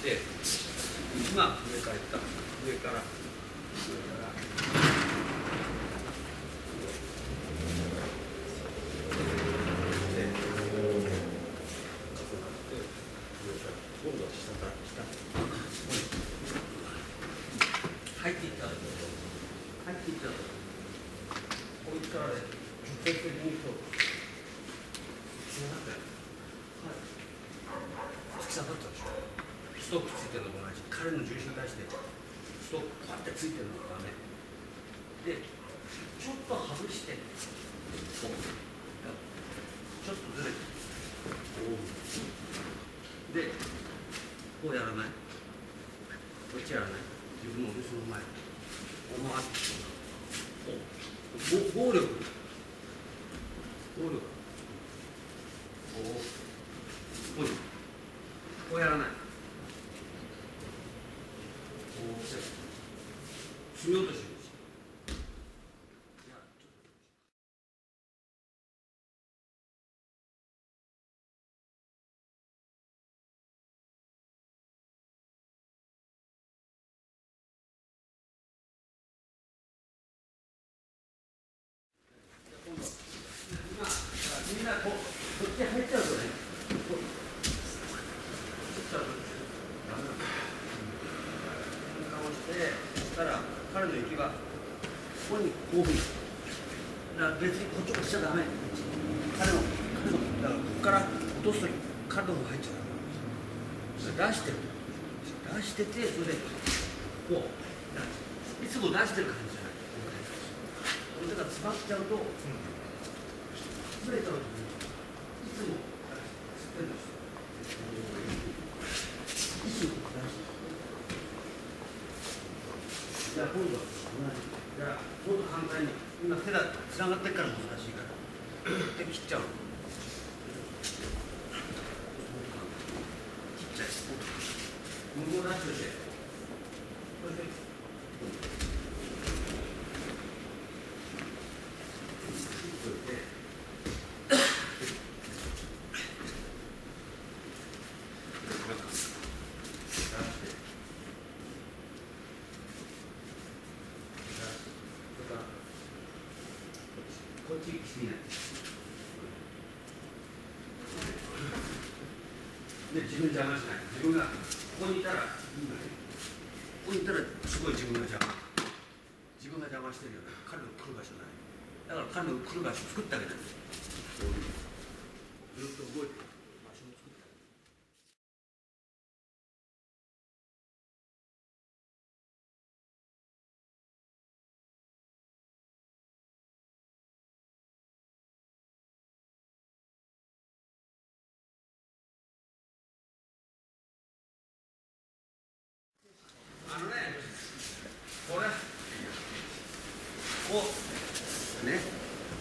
して今上からいった上から上からで重なって上から今度は下から下ここに入っていった入っていったこいつからね直接的にそうつながって突き刺さったでしょストックついてるのと同じ彼の重心に対してストックこうやってついてるのがダメでちょっと外してこうちょっとずれてでこうやらないこっちやらない自分のお店の前思わずこう暴力暴力こうこういうこやらないこうして締めようとしてるんですよいやちょっと今度今みんなこうこっち入っちゃうとねこうちょっとダメなんだ変換をしてそしたら彼の息がここにこういうふうにだから別にこっち押しちゃダメ彼の彼のだからここから落とすとき彼の方入っちゃうそれ出してる出しててそれでこういつも出してる感じじゃないこれだから詰まっちゃうとうん。ずれた時にいつも吸ってるん。ですじゃあ今度は同じじゃあもっと簡単に今手がつながってから難しいから手切っちゃう。ちっちゃい無言出してこれでこっち来て。いない自分邪魔しない。自分がここにいたらいいのねここにいたらすごい自分が邪魔。自分が邪魔してるよね。彼の来る場所ない。だから彼の来る場所作ってあげたんですよいうずっと動いてる場所を作ってあげるあのね、これ、こう、ね、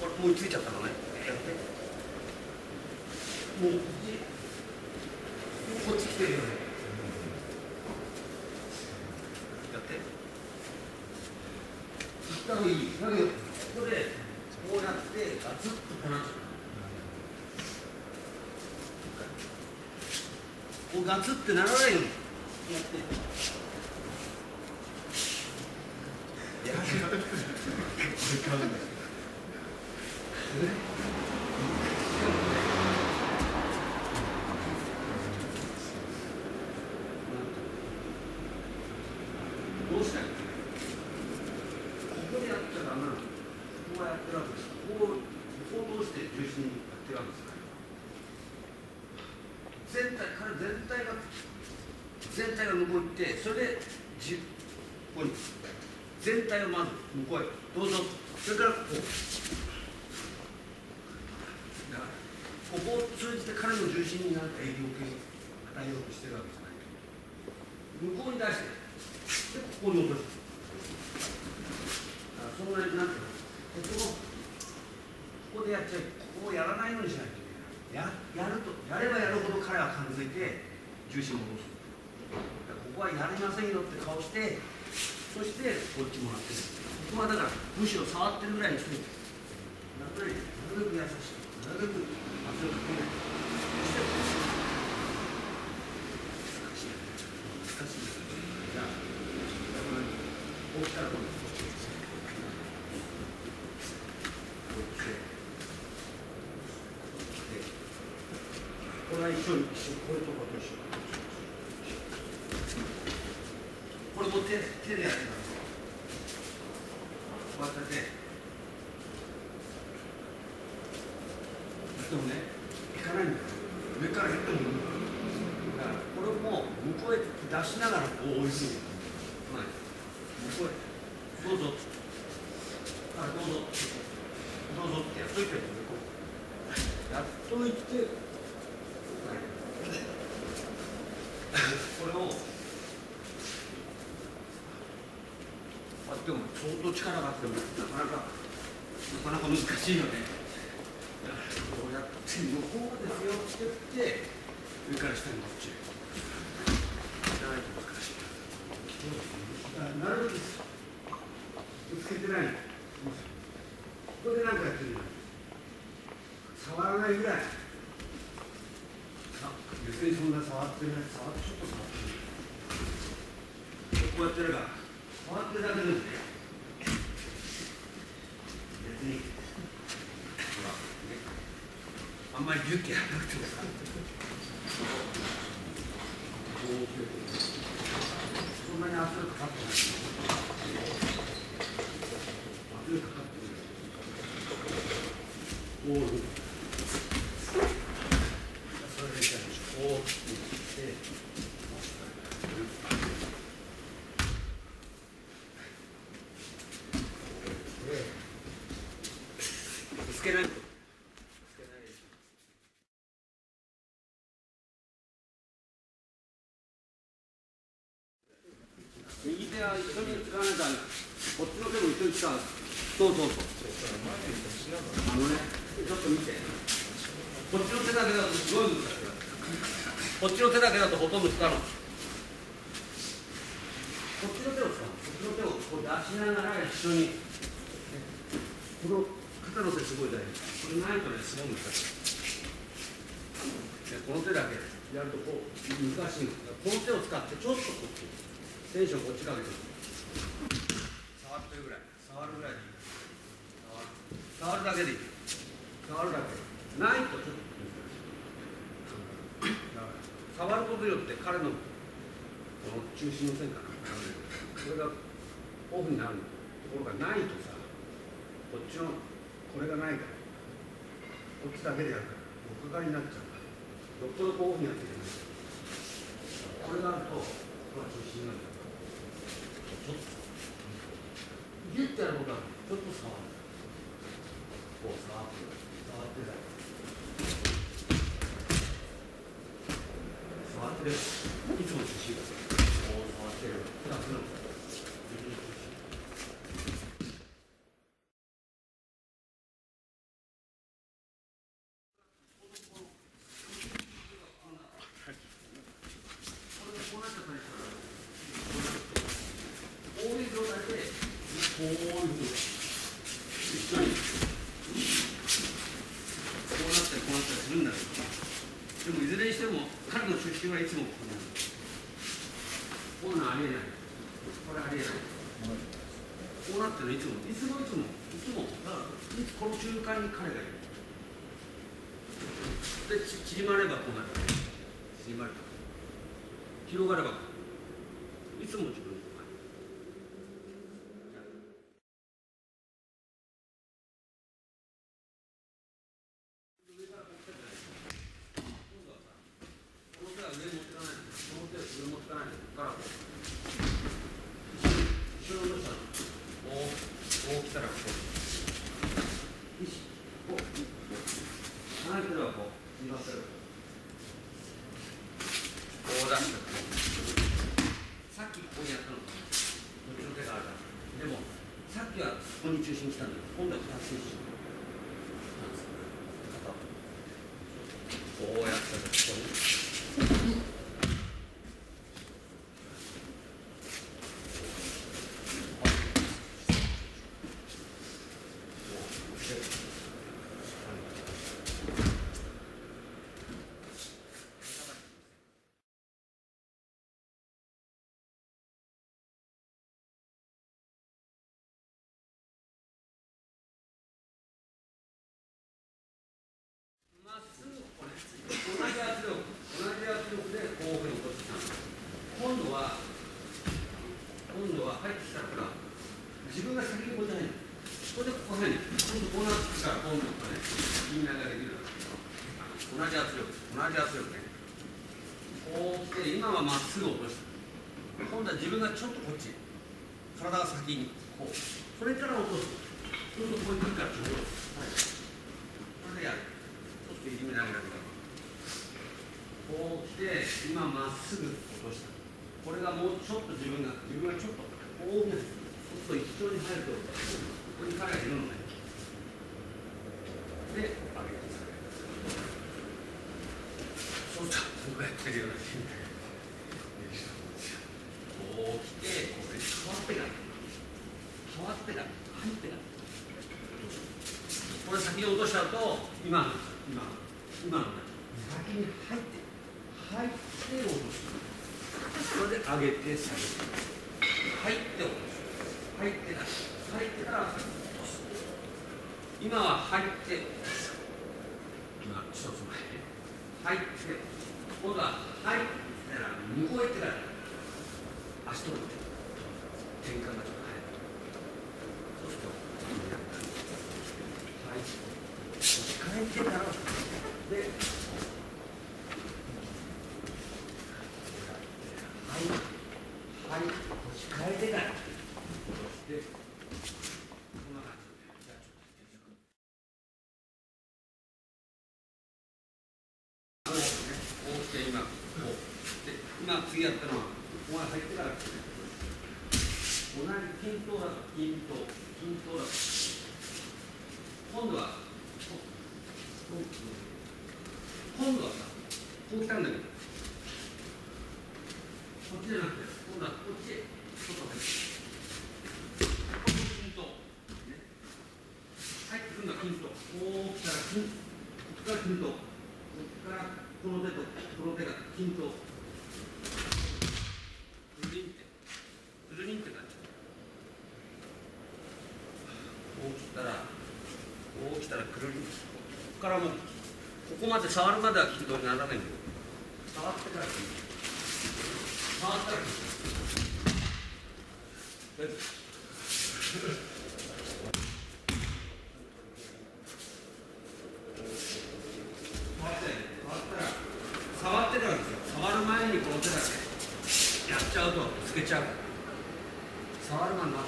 これもうついちゃったのね。やって。もうこっち、こっち来てるよね。やって。行った方がいい。だけど、ここで、こうやって、ガツッとこうなっちゃう。こうガツってならないように。やって。どうしたらいいここでやっちゃダメなの。ここはやってるわけです。ここを、ここを通して重心にやってるわけですから。全体、彼全体が、全体が向こう行って、それで、じここに、全体をまず向こうへ、どうぞ。それからこう。だから、ここを通じて彼の重心になんか影響を与えようとしてるわけじゃない。向こうに出して、で、ここに落とす。だからそんなになんていうの、ここ、ここでやっちゃう、ここをやらないようにしないといけない。ややると、やればやるほど彼は感づいて、重心を戻す。だからここはやりませんよって顔して、そしてこっちもらってる。ここはだから、むしろ触ってるぐらいにしてる。なるべくなるべく優しい。なるべく圧力かけな。い。こう来たらこうですこう来てでこれは一緒に一緒こういうとこと一緒これも手手でやってたんですよこうやって手でもねいかないんだよ上から行ってもいいだからこれも向こうへ出しながらこう追いするはい向こうへどうぞあどうぞどうぞってやっといてよこうやっといて、はい、これをあでも相当力があってもなかなかなかなか難しいよねこうやって向こうですよってって上から下にこっちへじゃないと難しいなるべくぶつけてない。これで何かやってるの触らない。ぐらい。さ別にそんな触ってない。触ってちょっと触ってるこうやってるから触ってるだけでもねにほらねあん。まりギュッてやらなくてもさそんなに圧力かかってない圧力かかってないこうそれでいいかこうやってぶつけないとぶつけないで右手は一緒に使わないとこっちの手も一緒に使うそうそうそうあのねちょっと見てこっちの手だけだとすごい難しいこっちの手だけだとほとんど不可能こっちの手を使うこっちの手をこう出しながら一緒にこの肩の手すごい大事これないとねすごい難しいこの手だけやるとこう難しいの。この手を使ってちょっとこっち。テンションこっちかけて。触ってるぐらい。触るぐらいでいい触る触るだけでいい触るだけないとちょっと難しい触ることによって彼のこの中心の線からこれがオフになるところがないとさこっちのこれがないからこっちだけでやるからおかかりになっちゃうからよっぽどこうオフにやっていけないこれがあるとこれは中心になるちょっとギュッてやることはちょっと触るこう触って触ってない。触ってる。いつも中心がこう触ってる2つのこういう状態でこういうふうに一緒にこうなったりこうなったりするんだけどでもいずれにしても彼の出身はいつもここにあるこういうのありえないこれありえないこうなってるのいつもいつもいつもいつもだからいつこの瞬間に彼がいるでち縮まればこうなる縮まれば広がればいつも自分この手は上持ってかないこの手は上持ってかないから後ろの下こうこ分が先にこうじゃない。のそれでここね今度こうなってきたら今度とねみんなができるんですけど同じ圧力同じ圧力ね。こう来て今はまっすぐ落とした。今度は自分がちょっとこっち体が先にこうそれから落とす。そうするとこういうからちょうどはい。これでやる。ちょっと緩めながらこう来て今まっすぐ落とした。これがもうちょっと自分が自分がちょっとこうねそうすると一緒に入るとここに彼がいるのねで上げてそうした僕がやってるような筋肉こう来てこれ変わってから変わってから入ってからこれ先に落としちゃうと今の今今のね先に入って入って落とす。それで上げて下げて。入って落とす。入ってから入ってから今は入って落とす今一つ前。入って今度は入ってから向こうへ行ってから足取って転換がちょっと早いそうするとはい帰ってからではいはい腰変えてからそしてこんな感じでじゃあちょっとやってみようこうねこうして今こうで今次やったのはここが入ってからですね同じ均等だと均等均等だと今度は今度はさこう来たんだけどこっちじゃなくて今度はこっちへちょっと入ってここ均等ね入ってくるのは均等こう来たら均こっから均等こっからこの手とこの手が均等くるりんってくるりんって感じこう来たらこう来たらくるりんここからもうって触るまでは均等にならないんだけど触ってから。均等触ったら均等大丈夫触って触ったら触ってからですよ触る前にこの手だけやっちゃうとつけちゃう触るまんなこ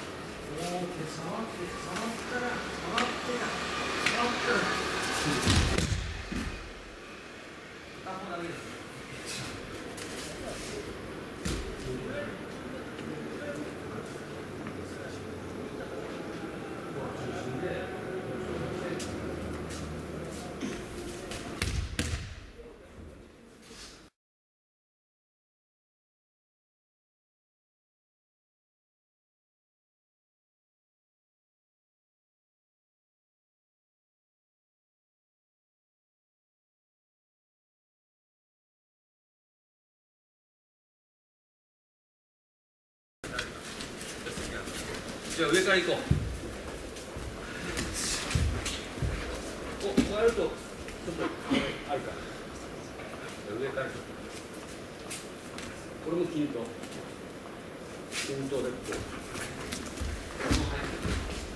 うやって触って触ったら触ってから触ったら片方だけですじゃあ上から行こう。こうこうやるとちょっとあるか。ら上からちょっと。これも均等。均等でこう。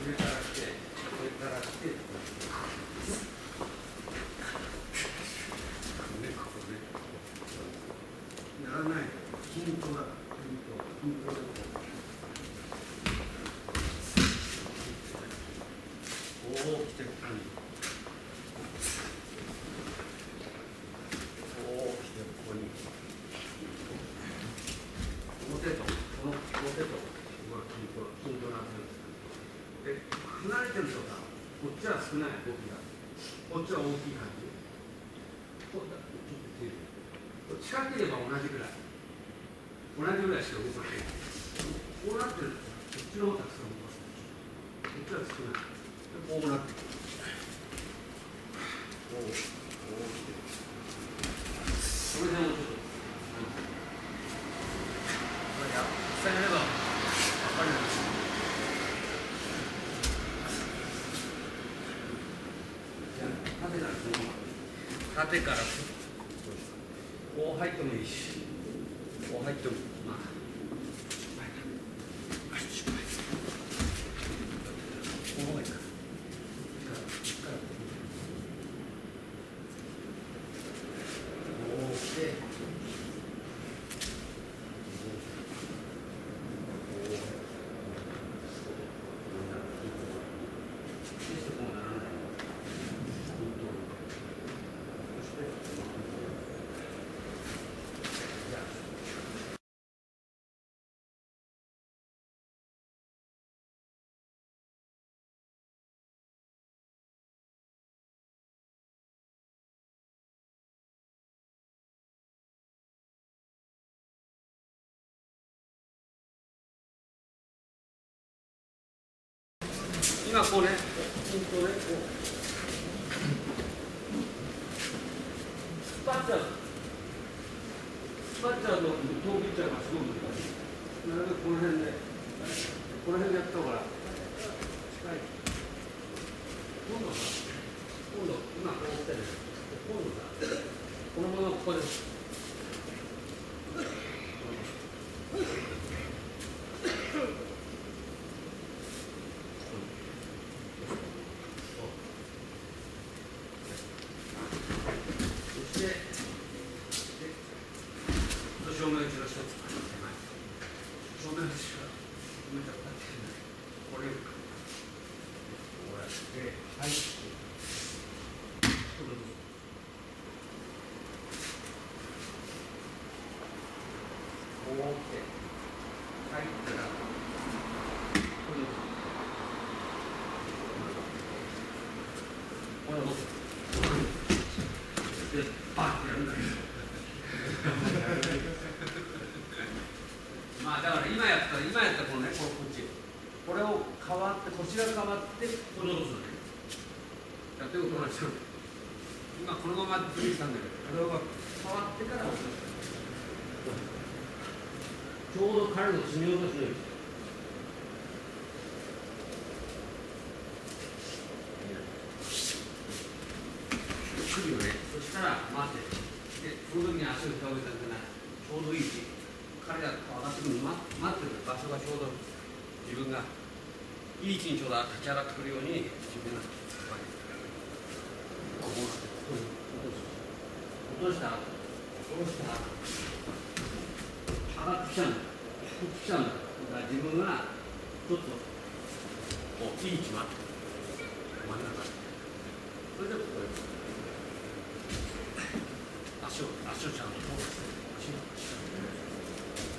上から来て上から来て。ねここね。やらない。均等だ。均等。均等でこうこう来てここにこう来てここにこの手とこのこの手とここが均等均等なってるんですで離れてるとさこっちは少ない動きがこっちは大きい感じこうだちょっと手こう近ければ同じぐらい同じぐらいしか動かないこうなってるとこっちの方がたくさん動かすこっちは少ないこうなってくる。こう、こう来て。これでもちょっと。これや、伝えれば。わかるよ。じゃあ、縦からこう。縦から。こう入ってもいいし。こう入っても、まあ。はい。はい。今こうね。均等ねこうスパッチャー。スパッチャーの遠ピッチャーがすごく難しい。なるべくこの辺で。この辺でやった方が。近い。今度さ今度今こうやって。る今度さこのままここで。そしてで正面打ちの一つ正面打ちが埋めたこれこうやって入ってこれどうぞこうやって入ったらこれどうぞこれをどうぞでバッてやるんだけどまあだから今やったら今やったらこのねこのこっちこれを変わってこちらが変わってこれを落とすのねやってることなんですよ今このまま出てきたんだけどこれが変わってから落とすちょうど彼の積み落としの位置首をねそしたら待ってでその時に足を広げたんじゃないちょうどいい位置彼が上がってくるの待ってる場所がちょうど自分がいい位置にちょうど立ち上がってくるように自分がこうなってここに落とす落とした落とした上がってきちゃうんだ低く来ちゃうんだだから自分がちょっとこういい位置待って真ん中それでここへ足を足をちゃんと通す足を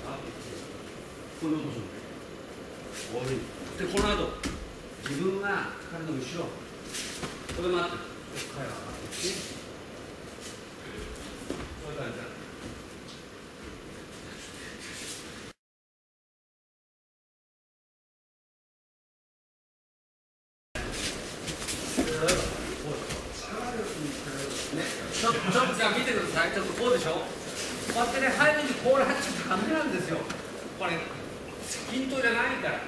あこれを落とすのねこういうふうにでこの後自分が彼の後ろこれ待って彼が上がってきてそういう感じだね、ちょちょっとじゃあ見てください、ちょっとこうでしょ、こうやってね、入るにこうやっちゃダメなんですよ、これ、均等じゃないから、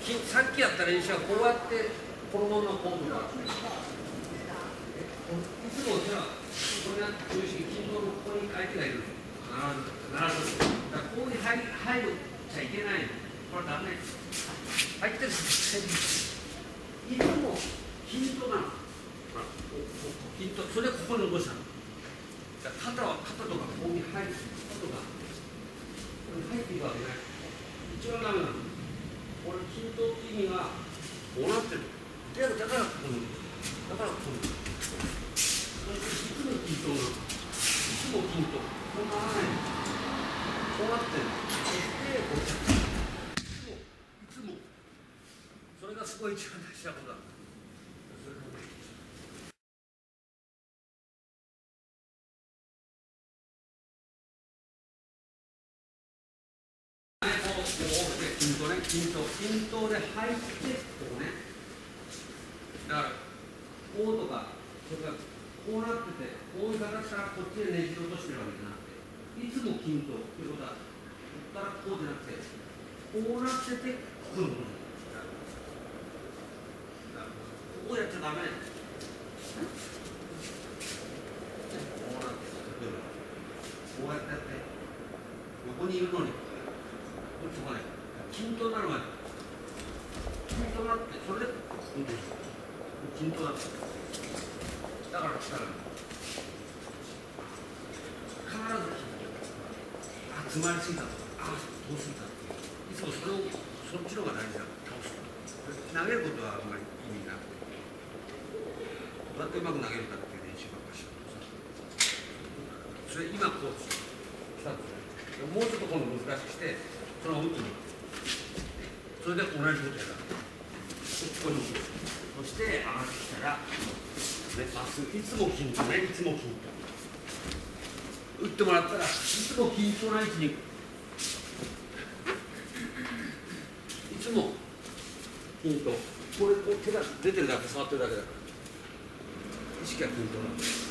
きさっきやった練習はこうやって、このままこうとか、いつもじゃあ、これが中心、均等のここに相手がいるの、必ず、必ず、だからここに入り入るちゃいけないの、これダメ、入ってる、いつも均等なの。ヒントそれはここに落としたの肩は肩とかここに入る肩がここに入っていくわけない一番ダメなのこれ均等って意味がこうなってるだからだからここにだからここにそれでいつも均等なのいつも均等こうならないこうなってるそしてこういつもいつもそれがすごい一番大事なことだ均等均等で入ってこうねだからこうとかそれからこうなっててこういう形からこっちでねじ落としてるわけじゃなくていつも均等っていうことはここからこうじゃなくてこうなっててここに戻るだからこうやっちゃダメこうやってやって横にいるのにこっちもね、均等になるまで。均等になって、それで、均等だった。だから、だから、必ず、あ、詰まりすぎたとか、あ、どうすぎたいつもそれを、そっちの方が大事だ。倒す。投げることはあんまり意味。どうやってうまく投げるかっていう練習ばっかりしてそれ、今こう、来たんですよ。もうちょっと今度難しくして、その向きにそれで同じことやるここにそして上がってきたらねまっすぐいつも均等ねいつも均等打ってもらったらいつも均等な位置にいつも均等これこう手が出てるだけ触ってるだけだからが来ると思うんです。